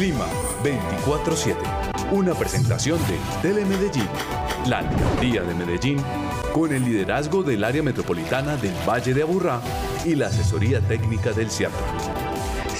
Clima 24-7. Una presentación de Telemedellín, la alcaldía de Medellín, con el liderazgo del área metropolitana del Valle de Aburrá y la asesoría técnica del CIAPA.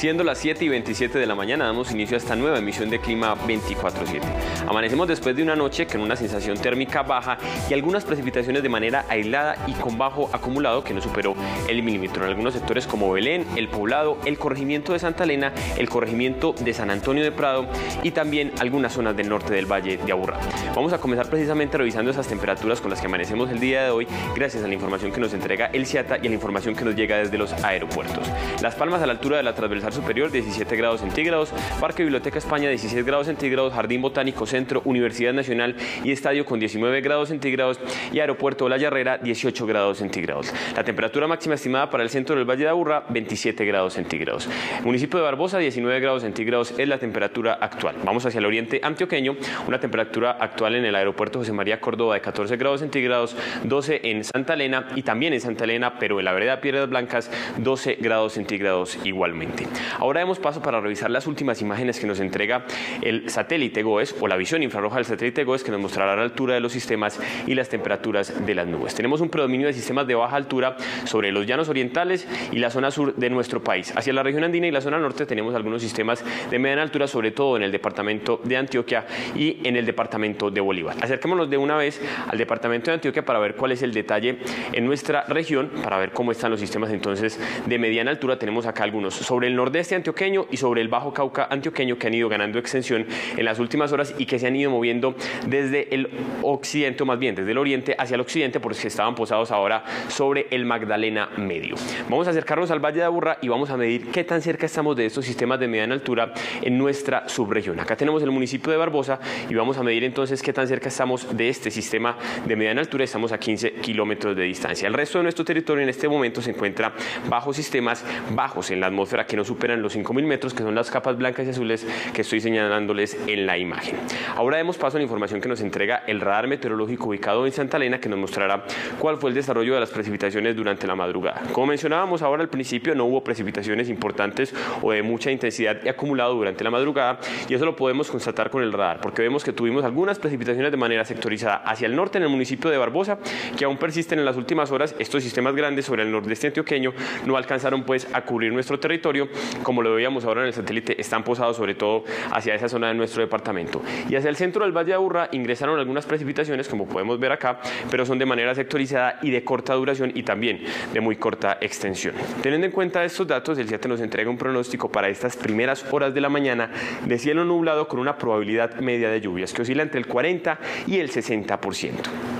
Siendo las 7 y 27 de la mañana, damos inicio a esta nueva emisión de Clima 24-7. Amanecemos después de una noche con una sensación térmica baja y algunas precipitaciones de manera aislada y con bajo acumulado que no superó el milímetro en algunos sectores como Belén, El Poblado, el corregimiento de Santa Elena, el corregimiento de San Antonio de Prado y también algunas zonas del norte del Valle de Aburrá. Vamos a comenzar precisamente revisando esas temperaturas con las que amanecemos el día de hoy gracias a la información que nos entrega el CIATA y a la información que nos llega desde los aeropuertos. Las Palmas a la altura de la transversal Superior 17 grados centígrados, Parque Biblioteca España 16 grados centígrados, Jardín Botánico Centro, Universidad Nacional y Estadio con 19 grados centígrados y Aeropuerto La Yarrera 18 grados centígrados. La temperatura máxima estimada para el centro del Valle de Aburra 27 grados centígrados. Municipio de Barbosa 19 grados centígrados es la temperatura actual. Vamos hacia el oriente antioqueño, una temperatura actual en el aeropuerto José María Córdoba de 14 grados centígrados, 12 en Santa Elena y también en Santa Elena, pero en la vereda Piedras Blancas 12 grados centígrados igualmente. Ahora demos paso para revisar las últimas imágenes que nos entrega el satélite GOES o la visión infrarroja del satélite GOES que nos mostrará la altura de los sistemas y las temperaturas de las nubes. Tenemos un predominio de sistemas de baja altura sobre los llanos orientales y la zona sur de nuestro país. Hacia la región andina y la zona norte tenemos algunos sistemas de mediana altura, sobre todo en el departamento de Antioquia y en el departamento de Bolívar. Acerquémonos de una vez al departamento de Antioquia para ver cuál es el detalle en nuestra región, para ver cómo están los sistemas entonces de mediana altura. Tenemos acá algunos sobre el nordeste antioqueño y sobre el Bajo Cauca antioqueño que han ido ganando extensión en las últimas horas y que se han ido moviendo desde el occidente, o más bien desde el oriente hacia el occidente, porque estaban posados ahora sobre el Magdalena Medio. Vamos a acercarnos al Valle de Aburra y vamos a medir qué tan cerca estamos de estos sistemas de mediana altura en nuestra subregión. Acá tenemos el municipio de Barbosa y vamos a medir entonces qué tan cerca estamos de este sistema de mediana altura. Estamos a 15 kilómetros de distancia. El resto de nuestro territorio en este momento se encuentra bajo sistemas bajos en la atmósfera que no superan los 5.000 metros, que son las capas blancas y azules que estoy señalándoles en la imagen. Ahora demos paso a la información que nos entrega el radar meteorológico ubicado en Santa Elena, que nos mostrará cuál fue el desarrollo de las precipitaciones durante la madrugada. Como mencionábamos ahora al principio, no hubo precipitaciones importantes o de mucha intensidad acumulado durante la madrugada, y eso lo podemos constatar con el radar, porque vemos que tuvimos algunas precipitaciones de manera sectorizada hacia el norte en el municipio de Barbosa, que aún persisten en las últimas horas. Estos sistemas grandes sobre el nordeste antioqueño no alcanzaron pues a cubrir nuestro territorio, como lo veíamos ahora en el satélite, están posados sobre todo hacia esa zona de nuestro departamento. Y hacia el centro del Valle de Aburra ingresaron algunas precipitaciones, como podemos ver acá, pero son de manera sectorizada y de corta duración y también de muy corta extensión. Teniendo en cuenta estos datos, el CIATE nos entrega un pronóstico para estas primeras horas de la mañana de cielo nublado con una probabilidad media de lluvias que oscila entre el 40 y el 60%.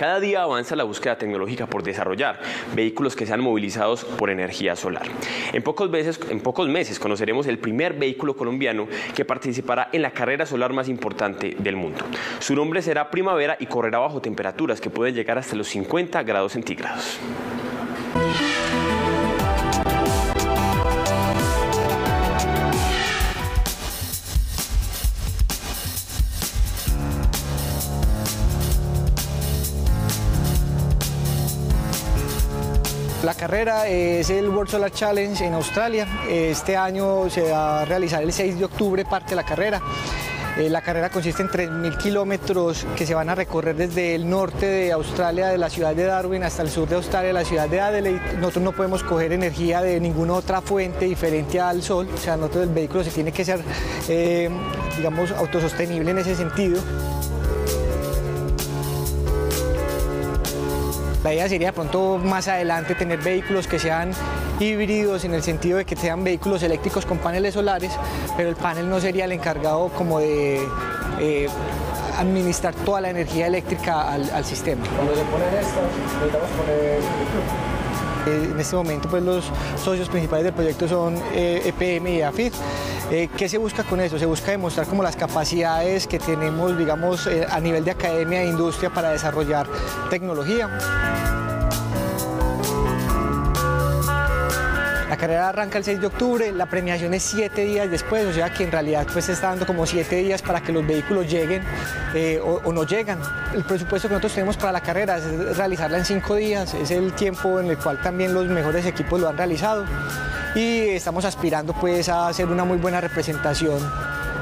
Cada día avanza la búsqueda tecnológica por desarrollar vehículos que sean movilizados por energía solar. En pocos, meses, en pocos meses conoceremos el primer vehículo colombiano que participará en la carrera solar más importante del mundo. Su nombre será Primavera y correrá bajo temperaturas que pueden llegar hasta los 50 grados centígrados. La carrera es el World Solar Challenge en Australia. Este año se va a realizar el 6 de octubre parte de la carrera. Eh, la carrera consiste en 3.000 kilómetros que se van a recorrer desde el norte de Australia, de la ciudad de Darwin, hasta el sur de Australia, la ciudad de Adelaide. Nosotros no podemos coger energía de ninguna otra fuente diferente al sol, o sea, nosotros el vehículo se tiene que ser, eh, digamos, autosostenible en ese sentido. La idea sería pronto más adelante tener vehículos que sean híbridos en el sentido de que sean vehículos eléctricos con paneles solares, pero el panel no sería el encargado como de eh, administrar toda la energía eléctrica al, sistema. Cuando se ponen estas, necesitamos poner en este momento pues los socios principales del proyecto son EPM eh, e y AFID. Eh, ¿Qué se busca con eso? Se busca demostrar como las capacidades que tenemos, digamos, a nivel de academia e industria para desarrollar tecnología. La carrera arranca el 6 de octubre, la premiación es 7 días después, o sea que en realidad pues se está dando como 7 días para que los vehículos lleguen eh, o, no llegan. El presupuesto que nosotros tenemos para la carrera es realizarla en 5 días, es el tiempo en el cual también los mejores equipos lo han realizado y estamos aspirando pues a hacer una muy buena representación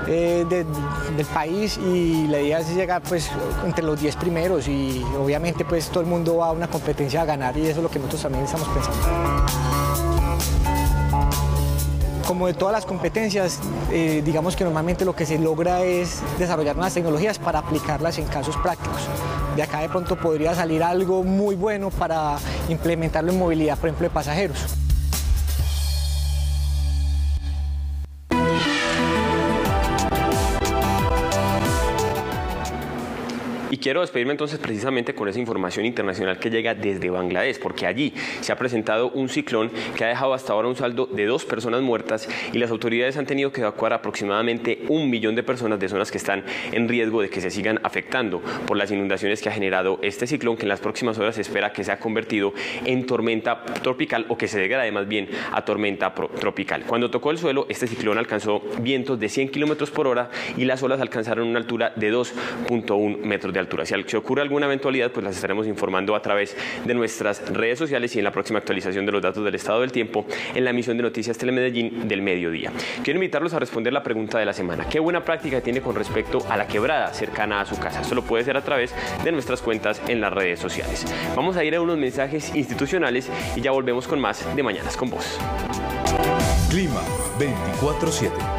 eh, del país y la idea es llegar pues entre los 10 primeros y obviamente pues todo el mundo va a una competencia a ganar y eso es lo que nosotros también estamos pensando. Como de todas las competencias, eh, digamos que normalmente lo que se logra es desarrollar nuevas tecnologías para aplicarlas en casos prácticos. De acá de pronto podría salir algo muy bueno para implementarlo en movilidad, por ejemplo, de pasajeros. Quiero despedirme entonces precisamente con esa información internacional que llega desde Bangladesh, porque allí se ha presentado un ciclón que ha dejado hasta ahora un saldo de dos personas muertas y las autoridades han tenido que evacuar aproximadamente un millón de personas de zonas que están en riesgo de que se sigan afectando por las inundaciones que ha generado este ciclón que en las próximas horas se espera que sea convertido en tormenta tropical o que se degrade más bien a tormenta tropical. Cuando tocó el suelo, este ciclón alcanzó vientos de 100 kilómetros por hora y las olas alcanzaron una altura de 2.1 metros de altura. Si ocurre alguna eventualidad, pues las estaremos informando a través de nuestras redes sociales y en la próxima actualización de los datos del estado del tiempo en la emisión de Noticias Telemedellín del mediodía. Quiero invitarlos a responder la pregunta de la semana. ¿Qué buena práctica tiene con respecto a la quebrada cercana a su casa? Esto lo puede ser a través de nuestras cuentas en las redes sociales. Vamos a ir a unos mensajes institucionales y ya volvemos con más de Mañanas con Vos. Clima 24-7.